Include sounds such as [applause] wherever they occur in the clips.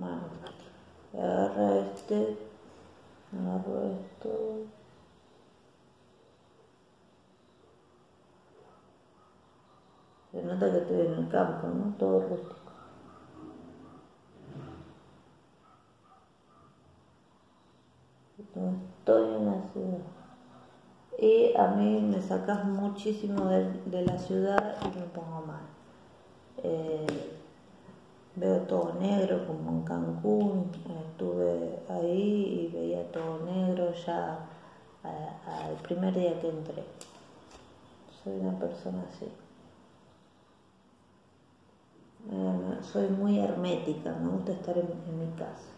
Bueno, agarra este, agarro esto. Se nota que estoy en el campo, ¿no? Todo rústico. Estoy en la ciudad. Y a mí me sacas muchísimo de, la ciudad y me pongo mal. Eh, veo todo negro como en Cancún, estuve ahí y veía todo negro ya al primer día que entré. Soy una persona así. Eh, soy muy hermética, me gusta estar en, mi casa.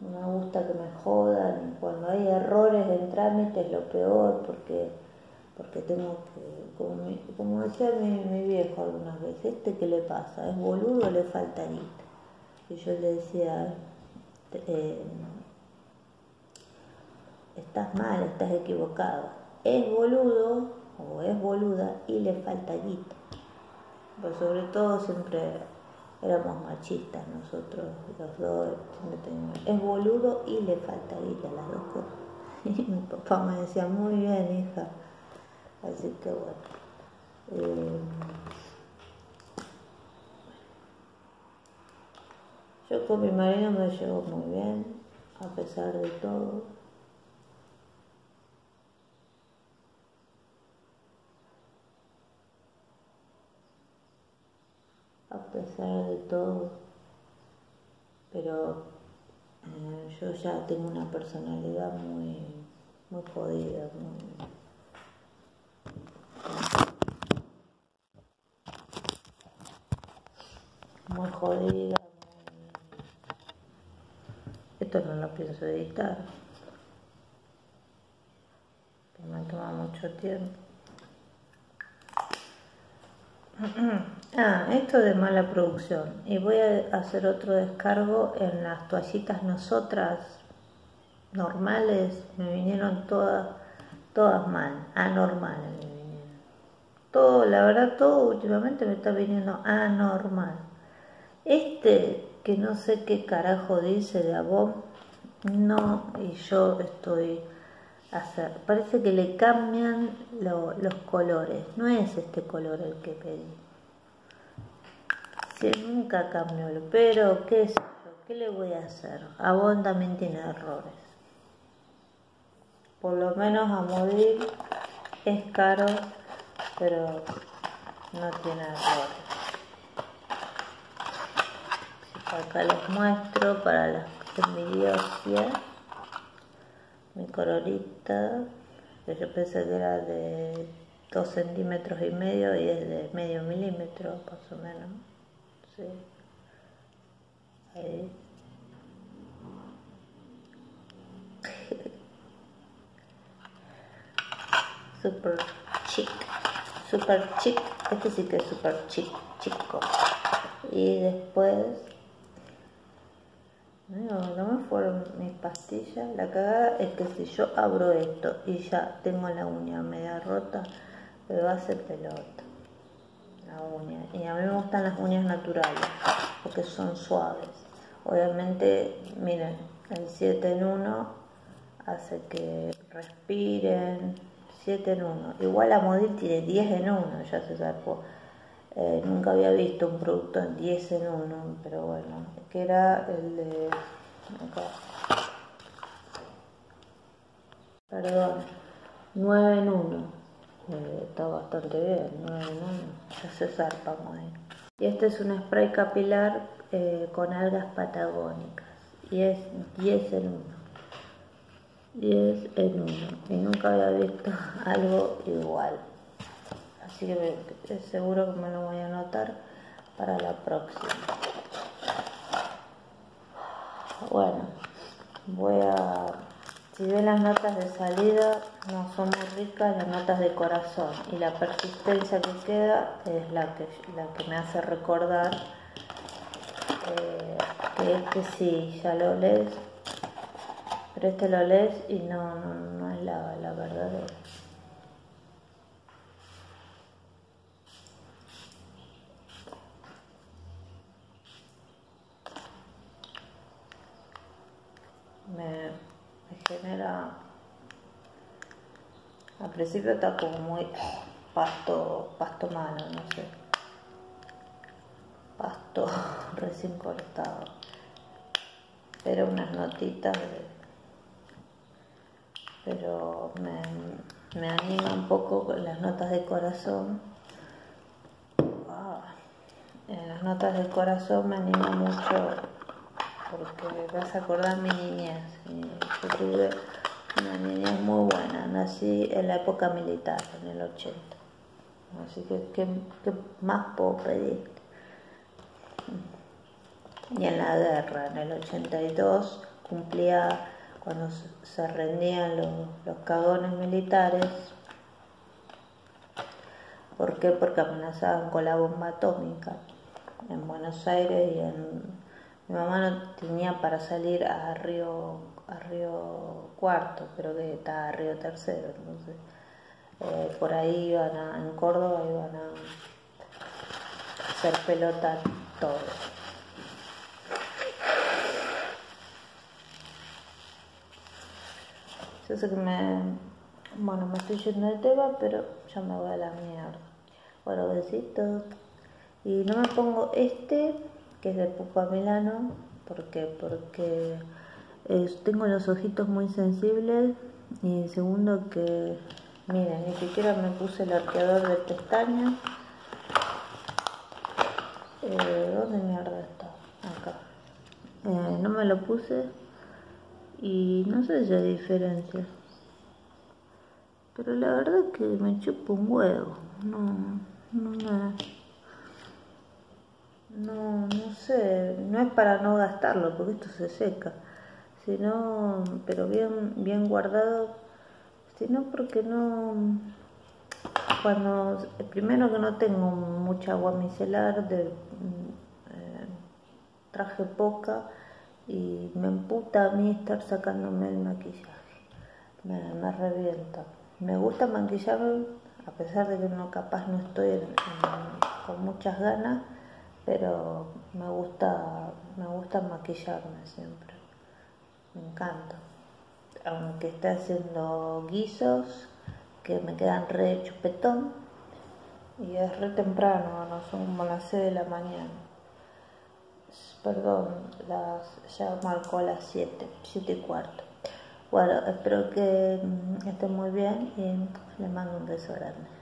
No me gusta que me jodan. Cuando hay errores en trámite es lo peor porque, porque tengo que, como, decía mi, viejo algunas veces, ¿este qué le pasa? ¿Es boludo o le falta guita? Y yo le decía, eh, estás mal, estás equivocado. Es boludo o es boluda y le falta guita. Pero sobre todo siempre éramos machistas nosotros, los dos, es boludo y le falta guita las dos cosas. [laughs] Y mi papá me decía, muy bien, hija. Así que bueno. Eh, yo con mi marido me llevo muy bien, a pesar de todo. a pesar de todo, pero eh, yo ya tengo una personalidad muy, muy jodida, muy, muy jodida. Esto no lo pienso editar, me toma mucho tiempo. [clears throat] Ah, esto de mala producción. Y voy a hacer otro descargo en las toallitas nosotras normales. Me vinieron todas, todas mal, anormales. Todo, la verdad, todo últimamente me está viniendo anormal. Este, que no sé qué carajo dice de Avon, no, y yo estoy hacer. Parece que le cambian los colores. No es este color el que pedí. Sí, nunca cambió, pero ¿qué es ¿Qué le voy a hacer? Avon también tiene errores. Por lo menos a morir es caro, pero no tiene errores. Acá les muestro para las envidiosas mi coronita, que yo pensé que era de 2 centímetros y medio y es de medio milímetro más o menos. Sí. Ahí. [laughs] super chic, super chic, este sí que es super chic, chico. Y después no, no me fueron mis pastillas. La cagada es que si yo abro esto y ya tengo la uña media rota, me va a hacer pelota. La uña. Y a mí me gustan las uñas naturales, porque son suaves. Obviamente, miren, el 7 en 1 hace que respiren. 7 en 1. Igual la Modil tiene 10 en 1, ya se sacó. Eh, nunca había visto un producto en 10 en 1, pero bueno, que era el de... Perdón, 9 en 1. Eh, está bastante bien, 9 en 1. Ya se zarpa ahí. Y este es un spray capilar eh, con algas patagónicas. Y es 10 en 1. 10 en 1. Y nunca había visto [laughs] algo igual así que seguro que me lo voy a anotar para la próxima. Bueno, voy a... Si ven las notas de salida, no son muy ricas las notas de corazón y la persistencia que queda es la que, la que me hace recordar eh, que este sí, ya lo lees, pero este lo lees y no, no, es la, la verdadera. Me, genera al principio está como muy pasto pasto malo no sé. Pasto [laughs] recién cortado. Pero unas notitas pero me, me anima un poco con las notas de corazón. En las notas del corazón me anima mucho porque vas a acordar mi niñez. Yo tuve una niñez muy buena, nací en la época militar, en el 80. Así que, ¿qué, más puedo pedir? Y en la guerra, en el 82, cumplía cuando se rendían los, los cagones militares. ¿Por qué? Porque amenazaban con la bomba atómica en Buenos Aires y en, mi mamá no tenía para salir a Río, a Río Cuarto, pero que está a Río Tercero, entonces eh, por ahí iban a, en Córdoba iban a hacer pelota todo. Yo sé que me, bueno, me estoy yendo de tema, pero ya me voy a la mierda. Bueno, besitos. Y no me pongo este, que es de Pupa Milano, porque, porque tengo los ojitos muy sensibles. Y segundo que, miren, ni siquiera me puse el arqueador de pestañas. Eh, ¿Dónde mierda está? Acá. Eh, no me lo puse y no sé si hay diferencia. Pero la verdad es que me chupo un huevo. No, no nada no, no sé, no es para no gastarlo, porque esto se seca, sino, pero bien, bien guardado, sino porque no, cuando, primero que no tengo mucha agua micelar, de, eh, traje poca y me emputa a mí estar sacándome el maquillaje, me, me revienta. Me gusta maquillarme, a pesar de que no capaz no estoy con muchas ganas, pero me gusta, me gusta maquillarme siempre, me encanta. Aunque esté haciendo guisos que me quedan re chupetón y es re temprano, no son como las 6 de la mañana. Perdón, las, ya marcó las 7, 7 y cuarto. Bueno, espero que estén muy bien y les mando un beso grande.